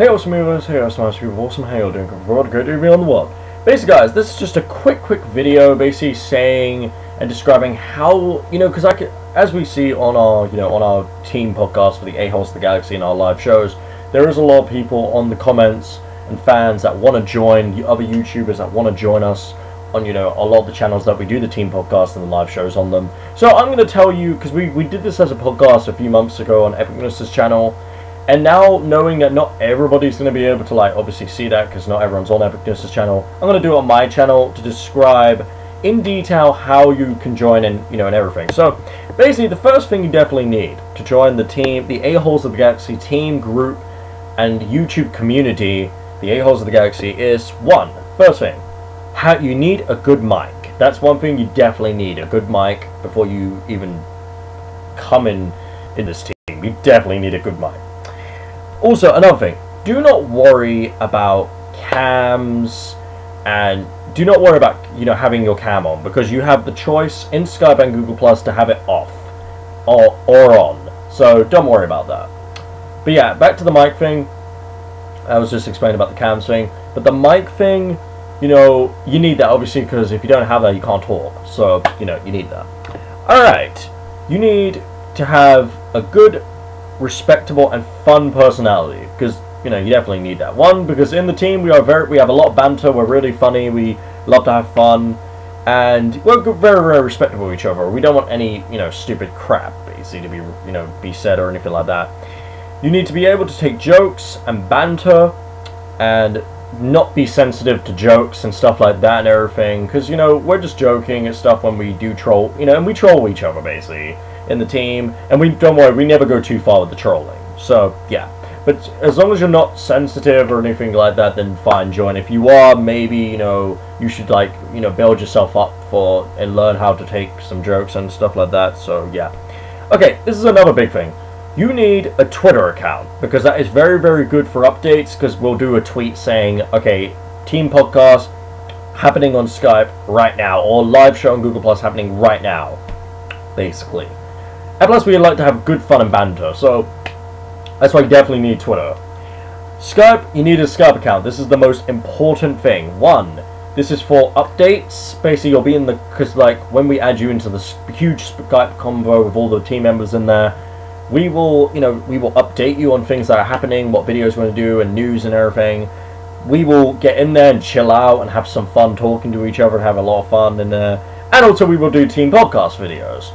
Hey awesome movers, hey awesome nice people, awesome. Hey all doing? Good, great to be on the world. Basically guys, this is just a quick quick video basically saying and describing how, you know, because I could, as we see on our, you know, on our team podcast for the A-Holes of the Galaxy and our live shows, there is a lot of people on the comments and fans that want to join, other YouTubers that want to join us on, you know, a lot of the channels that we do the team podcast and the live shows on them. So I'm going to tell you, because we, we did this as a podcast a few months ago on Epicness's channel, and now, knowing that not everybody's going to be able to, like, obviously see that, because not everyone's on Epicness's channel, I'm going to do it on my channel to describe in detail how you can join and, you know, and everything. So, basically, the first thing you definitely need to join the team, the A-Holes of the Galaxy team group and YouTube community, the A-Holes of the Galaxy, is, one, first thing, how you need a good mic. That's one thing you definitely need, a good mic, before you even come in in this team. You definitely need a good mic. Also, another thing, do not worry about cams and do not worry about you know having your cam on because you have the choice in Skype and Google Plus to have it off or or on. So don't worry about that. But yeah, back to the mic thing. I was just explaining about the cams thing, but the mic thing, you know, you need that obviously because if you don't have that, you can't talk. So you know, you need that. All right, you need to have a good respectable and fun personality because you know you definitely need that. One because in the team we are very we have a lot of banter we're really funny we love to have fun and we're very very respectable of each other. We don't want any you know stupid crap basically to be you know be said or anything like that. You need to be able to take jokes and banter and not be sensitive to jokes and stuff like that and everything because you know we're just joking and stuff when we do troll you know and we troll each other basically in the team, and we don't worry, we never go too far with the trolling. So yeah, but as long as you're not sensitive or anything like that, then fine, join. If you are, maybe you know you should like you know build yourself up for and learn how to take some jokes and stuff like that. So yeah, okay, this is another big thing. You need a Twitter account because that is very very good for updates. Because we'll do a tweet saying, okay, team podcast happening on Skype right now, or live show on Google Plus happening right now, basically. And plus, we like to have good fun and banter, so that's why you definitely need Twitter. Skype, you need a Skype account. This is the most important thing. One, this is for updates. Basically, you'll be in the because like when we add you into this huge Skype convo with all the team members in there, we will you know we will update you on things that are happening, what videos we're to do, and news and everything. We will get in there and chill out and have some fun talking to each other and have a lot of fun in there. And also, we will do team podcast videos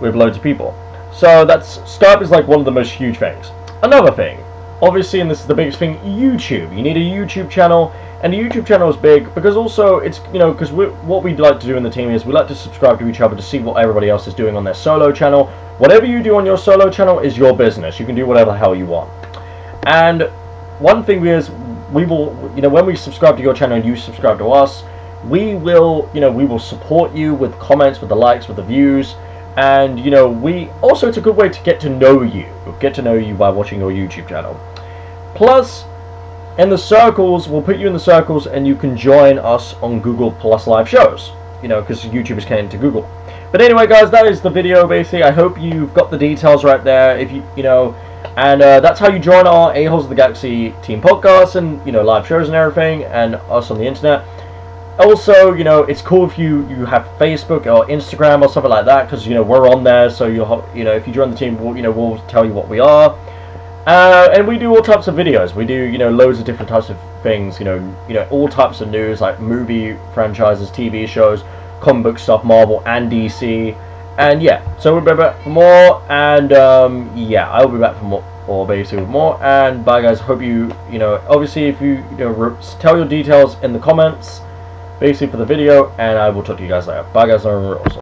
with loads of people. So that's Skype is like one of the most huge things. Another thing, obviously, and this is the biggest thing, YouTube. You need a YouTube channel, and the YouTube channel is big because also it's you know because what we like to do in the team is we like to subscribe to each other to see what everybody else is doing on their solo channel. Whatever you do on your solo channel is your business. You can do whatever the hell you want. And one thing is we will you know when we subscribe to your channel and you subscribe to us, we will you know we will support you with comments, with the likes, with the views and you know we also it's a good way to get to know you get to know you by watching your youtube channel. Plus in the circles we'll put you in the circles and you can join us on google plus live shows you know because youtubers came into google. But anyway guys that is the video basically. I hope you've got the details right there if you you know. And uh, that's how you join our a-holes of the galaxy team podcast and you know live shows and everything and us on the internet also, you know, it's cool if you you have Facebook or Instagram or something like that because you know we're on there. So you'll you know if you join the team, we'll, you know we'll tell you what we are. Uh, and we do all types of videos. We do you know loads of different types of things. You know you know all types of news like movie franchises, TV shows, comic book stuff, Marvel and DC. And yeah, so we'll be back for more. And um, yeah, I'll be back for more or basically more. And bye guys. Hope you you know obviously if you you know tell your details in the comments basically for the video, and I will talk to you guys later. Bye guys, I'm